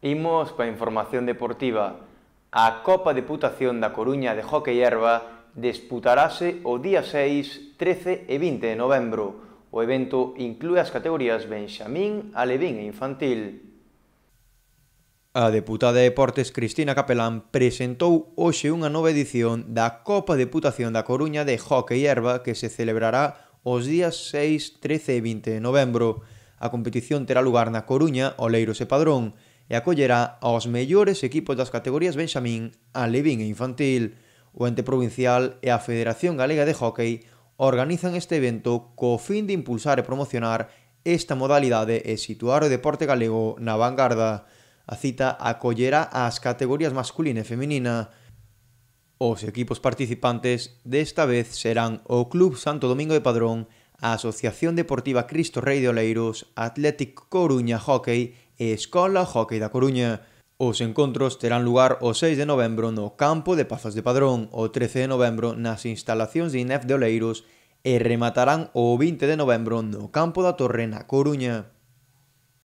Imos coa información deportiva. A Copa Deputación da Coruña de Hockey Herba disputarase o día 6, 13 e 20 de novembro. O evento inclúe as categorías Benxamín, Alevín e Infantil. A deputada de Deportes Cristina Capelán presentou hoxe unha nova edición da Copa Deputación da Coruña de Hockey Herba que se celebrará os días 6, 13 e 20 de novembro. A competición terá lugar na Coruña, Oleiros e Padrón, e acollerá aos mellores equipos das categorías Benxamín, Alevín e Infantil. O ente provincial e a Federación Galega de Hockey organizan este evento co fin de impulsar e promocionar esta modalidade e situar o deporte galego na vanguarda. A cita acollerá as categorías masculina e feminina. Os equipos participantes desta vez serán o Club Santo Domingo de Padrón a Asociación Deportiva Cristo Rei de Oleiros, Athletic Coruña Hockey e Escola Hockey da Coruña. Os encontros terán lugar o 6 de novembro no campo de Pazos de Padrón, o 13 de novembro nas instalacións de INEF de Oleiros e rematarán o 20 de novembro no campo da Torre na Coruña.